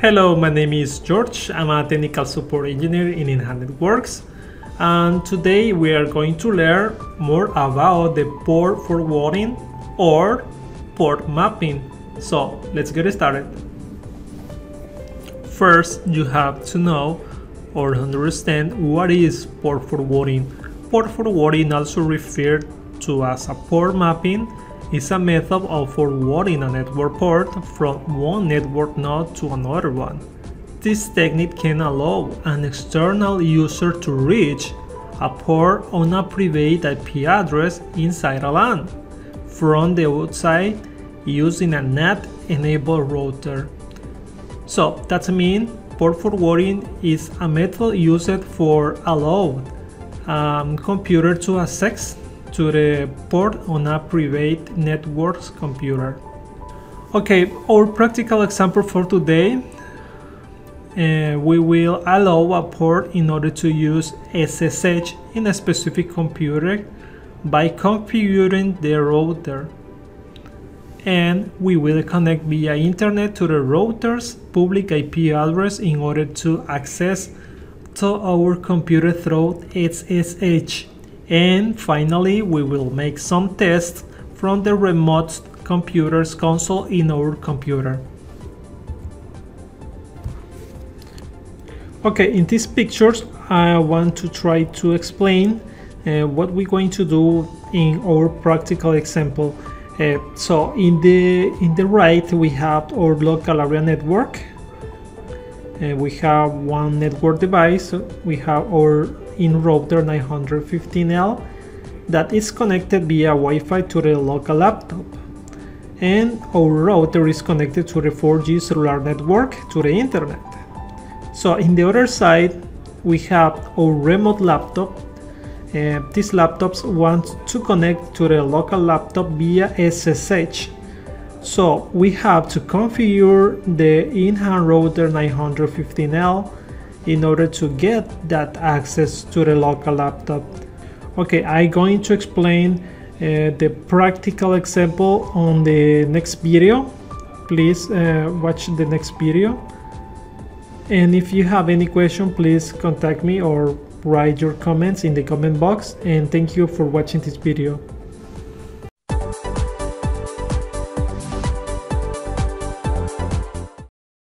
Hello, my name is George. I'm a technical support engineer in InHand Networks. And today we are going to learn more about the port forwarding or port mapping. So let's get started. First, you have to know or understand what is port forwarding. Port forwarding also referred to as a port mapping is a method of forwarding a network port from one network node to another one. This technique can allow an external user to reach a port on a private IP address inside a LAN from the outside using a NAT-enabled router. So that means port forwarding is a method used for allow um, computer to access to the port on a private network's computer. Okay, our practical example for today, uh, we will allow a port in order to use SSH in a specific computer by configuring the router. And we will connect via internet to the router's public IP address in order to access to our computer through SSH and finally, we will make some tests from the remote computer's console in our computer. Okay, in these pictures, I want to try to explain uh, what we're going to do in our practical example. Uh, so in the in the right we have our local area network. Uh, we have one network device. We have our in router 915L that is connected via Wi-Fi to the local laptop. And our router is connected to the 4G cellular network to the internet. So in the other side, we have our remote laptop. Uh, these laptops want to connect to the local laptop via SSH. So we have to configure the InHand router 915L in order to get that access to the local laptop. Okay, I'm going to explain uh, the practical example on the next video. Please uh, watch the next video. And if you have any question, please contact me or write your comments in the comment box. And thank you for watching this video.